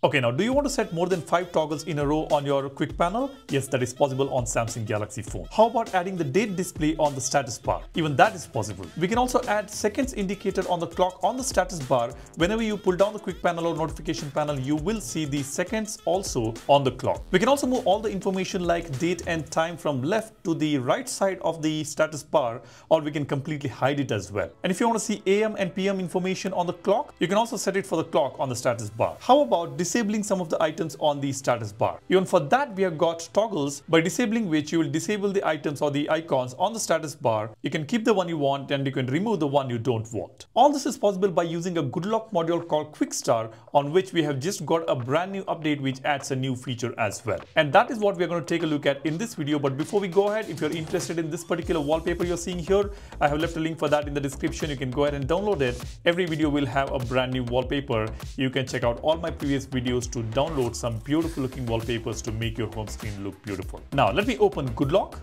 Okay, now do you want to set more than 5 toggles in a row on your quick panel? Yes, that is possible on Samsung Galaxy phone. How about adding the date display on the status bar? Even that is possible. We can also add seconds indicator on the clock on the status bar. Whenever you pull down the quick panel or notification panel, you will see the seconds also on the clock. We can also move all the information like date and time from left to the right side of the status bar or we can completely hide it as well. And if you want to see AM and PM information on the clock, you can also set it for the clock on the status bar. How about disabling some of the items on the status bar. Even for that, we have got toggles by disabling which you will disable the items or the icons on the status bar. You can keep the one you want and you can remove the one you don't want. All this is possible by using a Goodlock module called QuickStar on which we have just got a brand new update which adds a new feature as well. And that is what we are going to take a look at in this video. But before we go ahead, if you're interested in this particular wallpaper you're seeing here, I have left a link for that in the description. You can go ahead and download it. Every video will have a brand new wallpaper. You can check out all my previous videos to to download some beautiful looking wallpapers to make your home screen look beautiful. Now let me open Goodlock.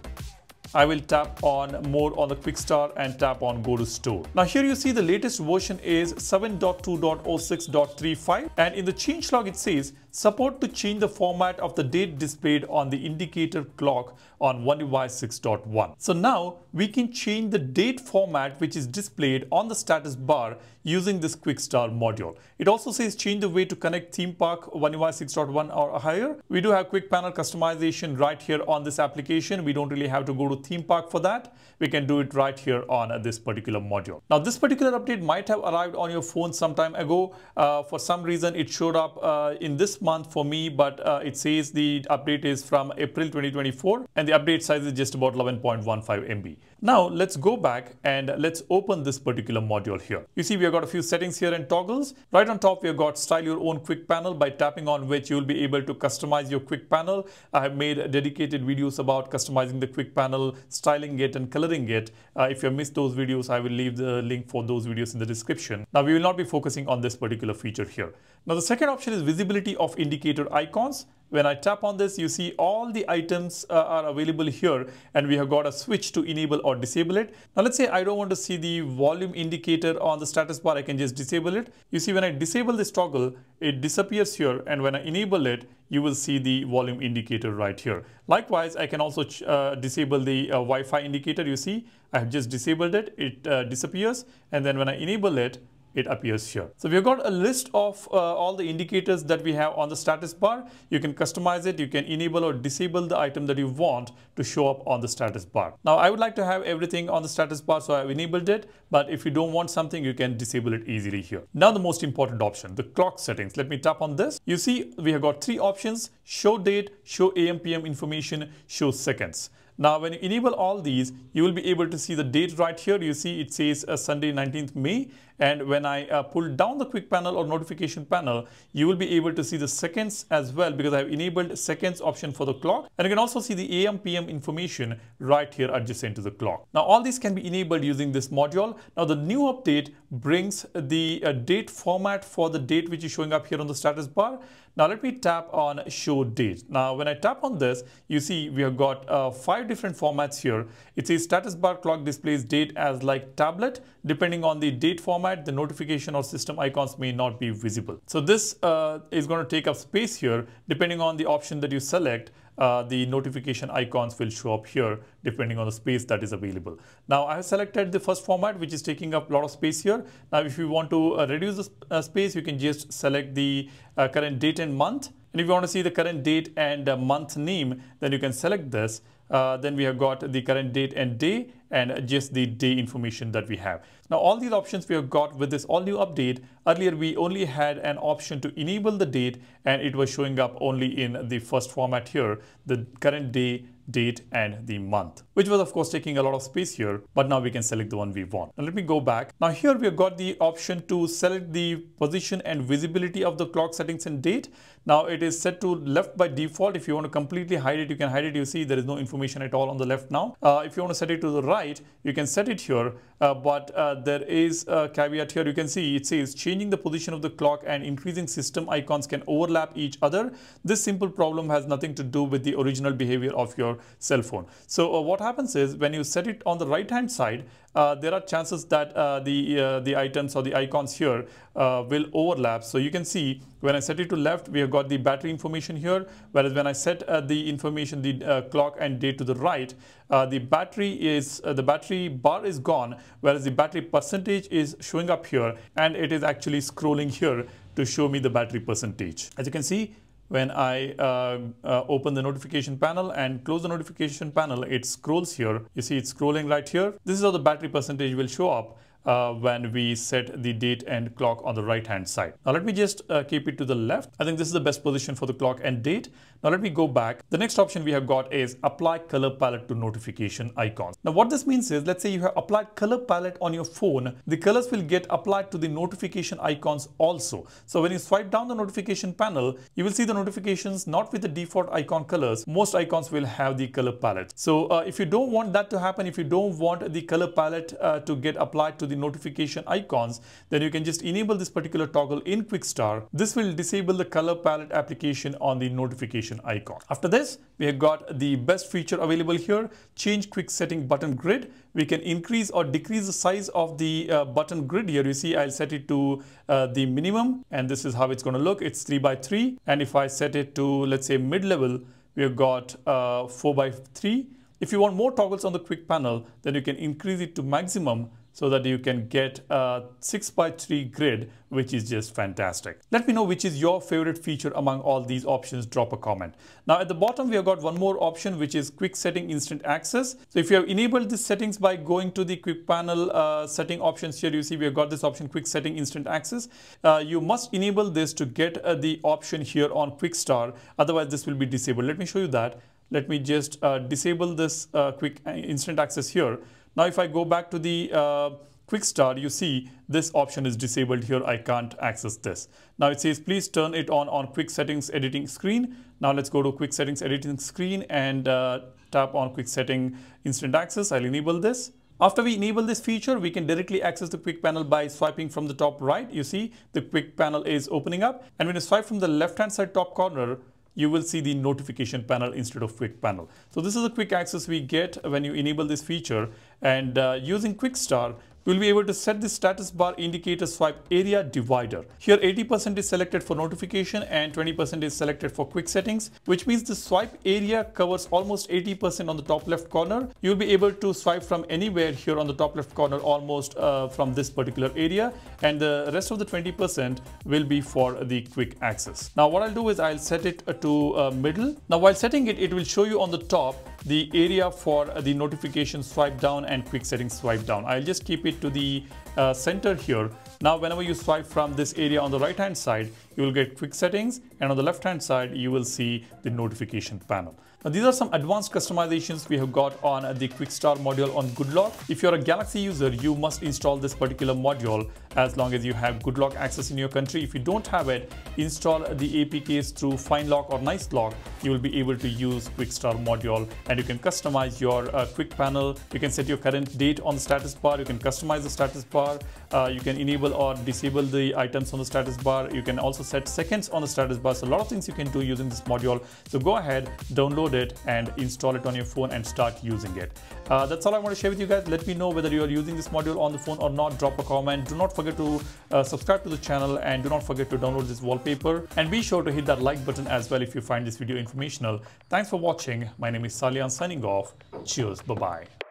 I will tap on more on the QuickStar and tap on go to store. Now here you see the latest version is 7.2.06.35 and in the changelog it says support to change the format of the date displayed on the indicator clock on One UI 6.1. So now we can change the date format which is displayed on the status bar using this QuickStar module. It also says change the way to connect theme park One UI 6.1 or higher. We do have quick panel customization right here on this application. We don't really have to go to theme park for that. We can do it right here on this particular module. Now this particular update might have arrived on your phone some time ago. Uh, for some reason it showed up uh, in this month for me, but uh, it says the update is from April 2024 and the update size is just about 11.15 MB. Now let's go back and let's open this particular module here. You see we have got a few settings here and toggles. Right on top we have got style your own quick panel by tapping on which you will be able to customize your quick panel. I have made dedicated videos about customizing the quick panel, styling it and coloring it. Uh, if you missed those videos I will leave the link for those videos in the description. Now we will not be focusing on this particular feature here. Now the second option is visibility of indicator icons. When I tap on this, you see all the items uh, are available here and we have got a switch to enable or disable it. Now let's say I don't want to see the volume indicator on the status bar, I can just disable it. You see when I disable this toggle, it disappears here and when I enable it, you will see the volume indicator right here. Likewise, I can also uh, disable the uh, Wi-Fi indicator. You see, I have just disabled it, it uh, disappears and then when I enable it, it appears here. So we've got a list of uh, all the indicators that we have on the status bar. You can customize it. You can enable or disable the item that you want to show up on the status bar. Now I would like to have everything on the status bar so I've enabled it. But if you don't want something, you can disable it easily here. Now the most important option, the clock settings. Let me tap on this. You see we have got three options, show date, show AM PM information, show seconds. Now, when you enable all these, you will be able to see the date right here. You see it says uh, Sunday 19th May. And when I uh, pull down the quick panel or notification panel, you will be able to see the seconds as well because I have enabled seconds option for the clock. And you can also see the AM PM information right here adjacent to the clock. Now, all these can be enabled using this module. Now, the new update brings the uh, date format for the date which is showing up here on the status bar. Now let me tap on show date. Now when I tap on this, you see we have got uh, five different formats here. It says status bar clock displays date as like tablet. Depending on the date format, the notification or system icons may not be visible. So this uh, is going to take up space here depending on the option that you select uh, the notification icons will show up here depending on the space that is available. Now I have selected the first format which is taking up a lot of space here. Now if you want to uh, reduce the uh, space you can just select the uh, current date and month and if you want to see the current date and uh, month name then you can select this. Uh, then we have got the current date and day and just the day information that we have. Now all these options we have got with this all new update, earlier we only had an option to enable the date and it was showing up only in the first format here, the current day, date and the month, which was of course taking a lot of space here, but now we can select the one we want. Now let me go back. Now here we have got the option to select the position and visibility of the clock settings and date. Now it is set to left by default. If you want to completely hide it, you can hide it. You see there is no information at all on the left now. Uh, if you want to set it to the right, you can set it here, uh, but uh, there is a caveat here. You can see it says changing the position of the clock and increasing system icons can overlap each other. This simple problem has nothing to do with the original behavior of your your cell phone. So uh, what happens is when you set it on the right hand side, uh, there are chances that uh, the the items or the icons here will overlap. So you can see when I set it to left, we have got the battery information here, whereas when I set the information, the clock and date to the right, the battery is the battery bar is gone, whereas the battery percentage is showing up here, and it is actually scrolling here to show me the battery percentage. As you can see, when I uh, uh, open the notification panel and close the notification panel, it scrolls here. You see it's scrolling right here. This is how the battery percentage will show up uh, when we set the date and clock on the right hand side. Now let me just uh, keep it to the left. I think this is the best position for the clock and date. Now let me go back. The next option we have got is apply color palette to notification icons. Now what this means is let's say you have applied color palette on your phone, the colors will get applied to the notification icons also. So when you swipe down the notification panel, you will see the notifications not with the default icon colors. Most icons will have the color palette. So uh, if you don't want that to happen, if you don't want the color palette uh, to get applied to the the notification icons, then you can just enable this particular toggle in QuickStar. This will disable the color palette application on the notification icon. After this, we have got the best feature available here, change quick setting button grid. We can increase or decrease the size of the uh, button grid here. You see, I'll set it to uh, the minimum and this is how it's going to look. It's 3 by 3 and if I set it to let's say mid-level, we've got uh, 4 by 3 if you want more toggles on the quick panel, then you can increase it to maximum so that you can get a 6 by 3 grid which is just fantastic. Let me know which is your favorite feature among all these options, drop a comment. Now at the bottom we have got one more option which is quick setting instant access. So if you have enabled these settings by going to the quick panel uh, setting options here you see we have got this option quick setting instant access. Uh, you must enable this to get uh, the option here on QuickStar otherwise this will be disabled. Let me show you that. Let me just uh, disable this uh, quick uh, instant access here. Now if I go back to the uh, QuickStar, you see this option is disabled here. I can't access this. Now it says please turn it on on quick settings editing screen. Now let's go to quick settings editing screen and uh, tap on quick setting instant access. I'll enable this. After we enable this feature, we can directly access the quick panel by swiping from the top right. You see the quick panel is opening up and when you swipe from the left hand side top corner, you will see the notification panel instead of quick panel. So this is a quick access we get when you enable this feature and uh, using QuickStar we'll be able to set the status bar indicator swipe area divider. Here 80% is selected for notification and 20% is selected for quick settings, which means the swipe area covers almost 80% on the top left corner. You'll be able to swipe from anywhere here on the top left corner almost uh, from this particular area and the rest of the 20% will be for the quick access. Now what I'll do is I'll set it to uh, middle. Now while setting it, it will show you on the top the area for the notification swipe down and quick settings swipe down. I'll just keep it to the uh, center here. Now, whenever you swipe from this area on the right hand side, you will get quick settings and on the left hand side, you will see the notification panel. Now, these are some advanced customizations we have got on the QuickStar module on GoodLock. If you're a Galaxy user, you must install this particular module as long as you have GoodLock access in your country. If you don't have it, install the APKs through FineLock or NiceLock. You will be able to use QuickStar module and you can customize your uh, quick panel. You can set your current date on the status bar. You can customize the status bar. Uh, you can enable or disable the items on the status bar. You can also set seconds on the status bar. So a lot of things you can do using this module. So go ahead, download it and install it on your phone and start using it. Uh, that's all I want to share with you guys. Let me know whether you are using this module on the phone or not. Drop a comment. Do not forget to uh, subscribe to the channel and do not forget to download this wallpaper. And be sure to hit that like button as well if you find this video informational. Thanks for watching. My name is Salian signing off. Cheers. Bye-bye.